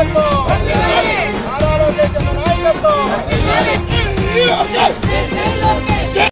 నాయకత్వం నారాయణ దేశం నాయకత్వం